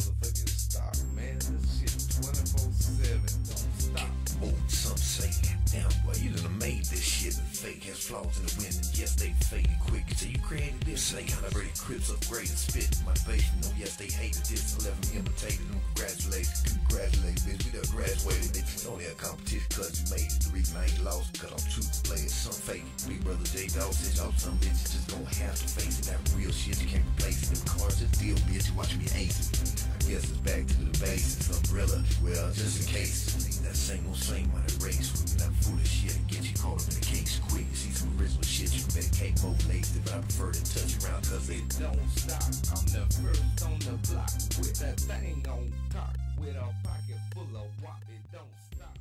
motherfucking man. This shit 24-7. Don't stop. Oh, some say, damn boy, you done made this shit. And fake has flaws in the wind, and yes, they faded quick. So you created this, say, calibrated crips, upgraded, spit. Motivation, No, yes, they hated this. I left them imitated them, congratulated, congratulated, bitch. We done graduated, bitch. Only a competition, cause you made it. The reason I ain't lost, cause I'm true players, some fake. Big brother J says, y'all some bitches just gonna have to face it. That real shit, you can't replace. Them cars just the basics. Umbrella, well, just in case. That same old same on the race. We that foolish shit get you caught up in the case quick. See some original shit, you better medicate both legs. But I prefer to touch around, cause it Don't stop. I'm the first on the block with that thing on cock. With a pocket full of wop. It don't stop.